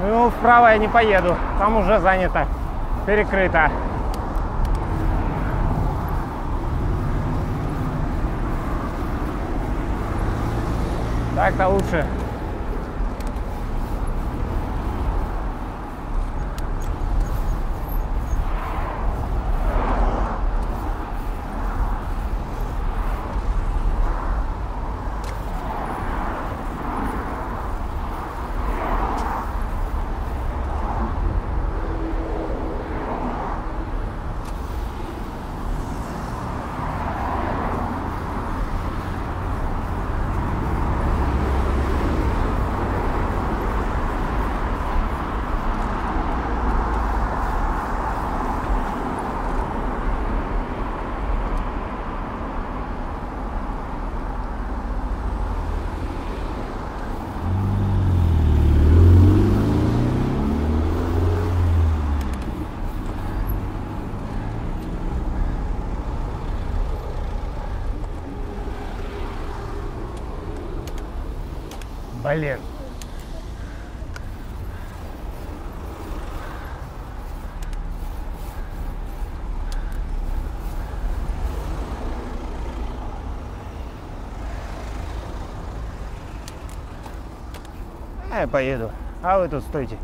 Ну, вправо я не поеду. Там уже занято. Перекрыто. Так-то лучше. Блин. А Я поеду. А вы тут стойте.